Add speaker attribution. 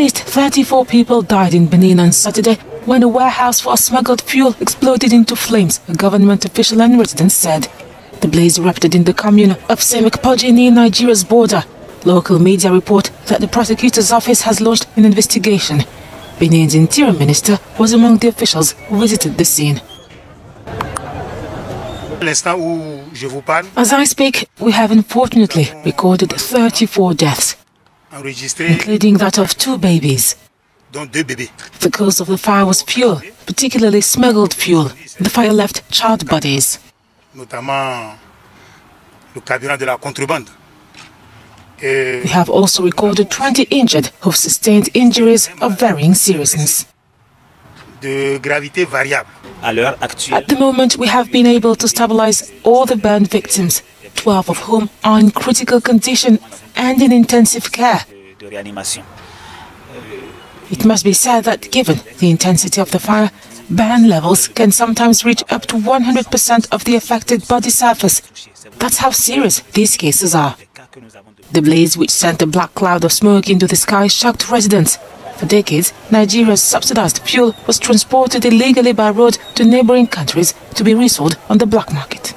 Speaker 1: least 34 people died in Benin on Saturday when a warehouse for smuggled fuel exploded into flames, a government official and residents said. The blaze erupted in the commune of Seme-Kpodji near Nigeria's border. Local media report that the prosecutor's office has launched an investigation. Benin's interior minister was among the officials who visited the scene. As I speak, we have unfortunately recorded 34 deaths, including that of two babies. The cause of the fire was fuel, particularly smuggled fuel. The fire left charred bodies. We have also recorded 20 injured who've sustained injuries of varying seriousness. At the moment, we have been able to stabilize all the burned victims, 12 of whom are in critical condition and in intensive care. It must be said that given the intensity of the fire, burn levels can sometimes reach up to 100% of the affected body surface. That's how serious these cases are. The blaze, which sent a black cloud of smoke into the sky, shocked residents. For decades, Nigeria's subsidized fuel was transported illegally by road to neighboring countries to be resold on the black market.